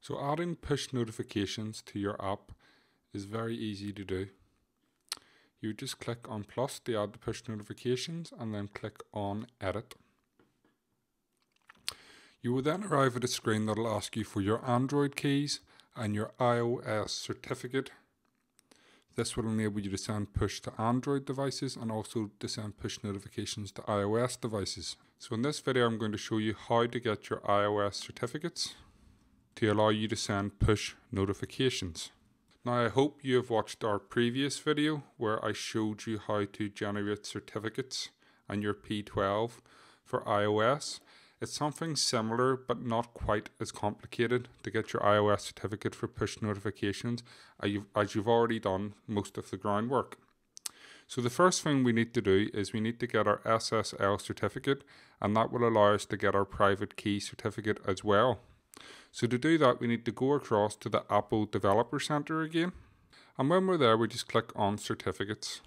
So adding push notifications to your app is very easy to do. You just click on plus to add the push notifications and then click on edit. You will then arrive at a screen that will ask you for your Android keys and your iOS certificate. This will enable you to send push to Android devices and also to send push notifications to iOS devices. So in this video I'm going to show you how to get your iOS certificates to allow you to send push notifications. Now I hope you have watched our previous video where I showed you how to generate certificates on your P12 for iOS it's something similar but not quite as complicated to get your iOS certificate for push notifications as you've already done most of the groundwork. So the first thing we need to do is we need to get our SSL certificate and that will allow us to get our private key certificate as well. So to do that we need to go across to the Apple Developer Center again and when we're there we just click on certificates.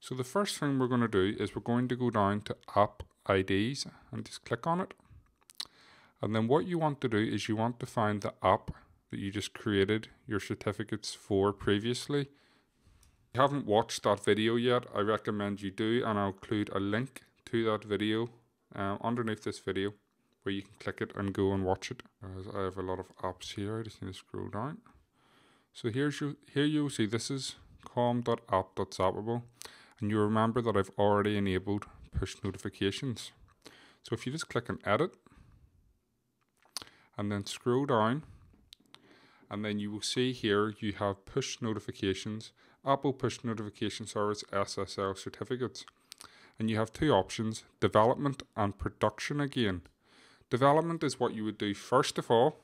So the first thing we're going to do is we're going to go down to App IDs and just click on it. And then what you want to do is you want to find the app that you just created your certificates for previously. If you haven't watched that video yet, I recommend you do and I'll include a link to that video um, underneath this video where you can click it and go and watch it. As I have a lot of apps here, I just need to scroll down. So here's your, here you'll see this is com.app.zappable and you remember that I've already enabled push notifications. So if you just click on edit and then scroll down and then you will see here you have push notifications, Apple push notification service SSL certificates. And you have two options, development and production again. Development is what you would do first of all,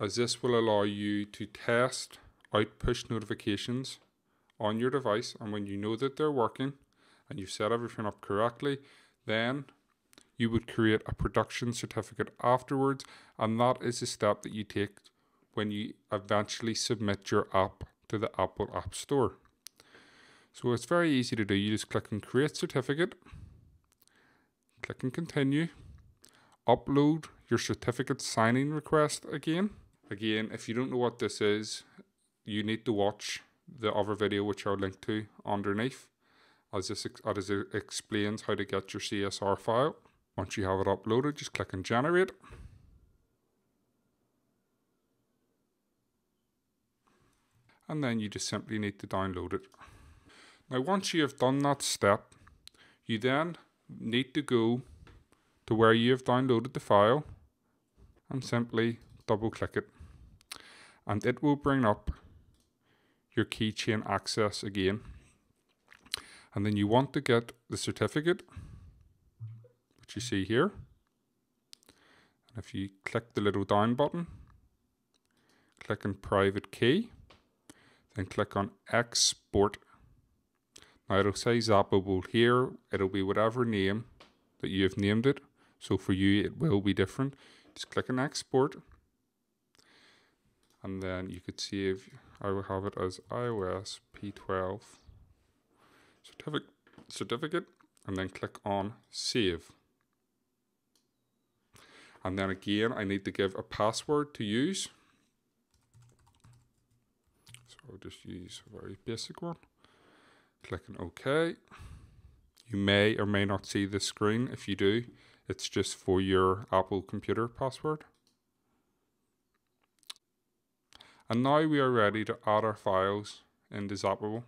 as this will allow you to test out push notifications on your device and when you know that they're working, and you've set everything up correctly, then you would create a production certificate afterwards, and that is the step that you take when you eventually submit your app to the Apple App Store. So it's very easy to do. You just click on Create Certificate, click on Continue, upload your certificate signing request again. Again, if you don't know what this is, you need to watch the other video which I'll link to underneath as this as it explains how to get your CSR file. Once you have it uploaded, just click on generate. And then you just simply need to download it. Now once you have done that step, you then need to go to where you have downloaded the file and simply double click it. And it will bring up your keychain access again. And then you want to get the certificate which you see here. And if you click the little down button click on private key then click on export. Now it'll say Zapable here. It'll be whatever name that you have named it so for you it will be different just click on export and then you could save I will have it as iOS P12 certificate, certificate and then click on save. And then again, I need to give a password to use. So I'll just use a very basic one. Click on OK. You may or may not see this screen. If you do, it's just for your Apple computer password. And now we are ready to add our files in Zapable.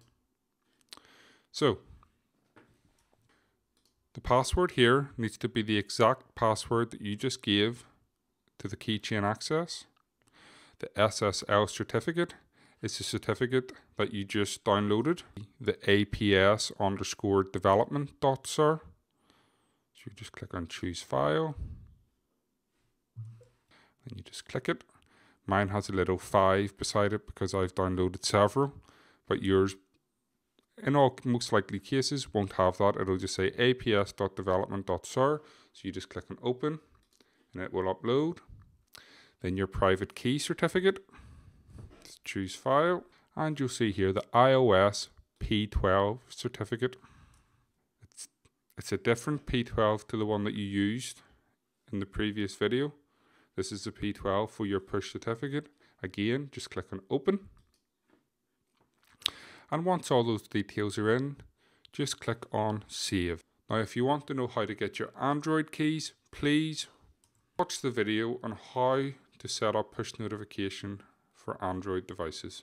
So, the password here needs to be the exact password that you just gave to the keychain access. The SSL certificate is the certificate that you just downloaded. The APS underscore development dot sir. So you just click on choose file. And you just click it. Mine has a little five beside it because I've downloaded several, but yours in all most likely cases won't have that. It'll just say aps.development.cer. So you just click on open and it will upload. Then your private key certificate. Just choose file and you'll see here the iOS P12 certificate. It's, a different P12 to the one that you used in the previous video. This is the P12 for your push certificate. Again, just click on open. And once all those details are in, just click on save. Now if you want to know how to get your Android keys, please watch the video on how to set up push notification for Android devices.